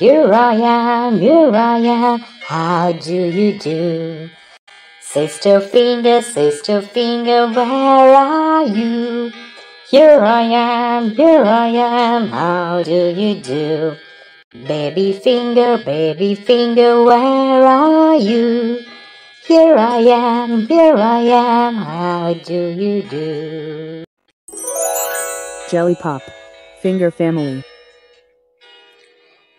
Here I am, here I am, how do you do? Sister finger, sister finger, where are you? Here I am, here I am, how do you do? Baby finger, baby finger, where are you? Here I am, here I am, how do you do? Jelly pop. Finger family.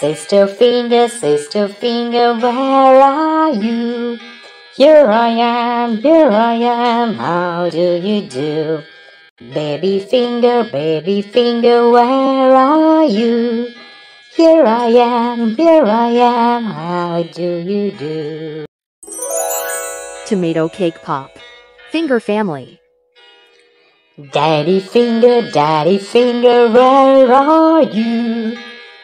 Sister finger, sister finger, where are you? Here I am, here I am, how do you do? Baby finger, baby finger, where are you? Here I am, here I am, how do you do? Tomato cake pop. Finger family. Daddy finger, daddy finger, where are you?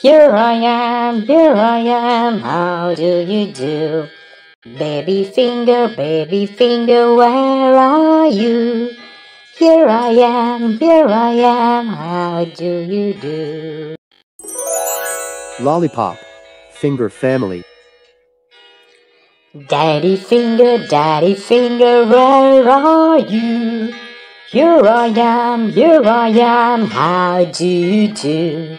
Here I am, here I am, how do you do? Baby finger, baby finger, where are you? Here I am, here I am, how do you do? Lollipop. Finger family. Daddy finger, daddy finger, where are you? Here I am, here I am, how do you do?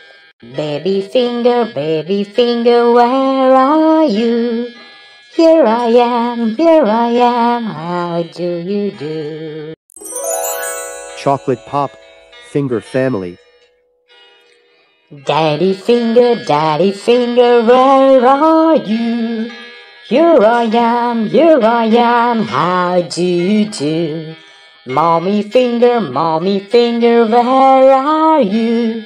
Baby finger, baby finger, where are you? Here I am, here I am, how do you do? Chocolate pop. Finger family. Daddy finger, daddy finger, where are you? Here I am, here I am, how do you do? Mommy finger, mommy finger, where are you?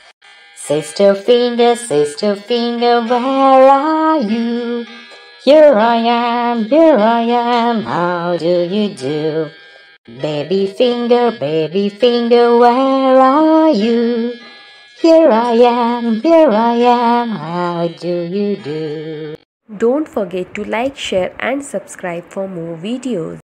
Sister finger, sister finger, where are you? Here I am, here I am, how do you do? Baby finger, baby finger, where are you? Here I am, here I am, how do you do? Don't forget to like, share and subscribe for more videos.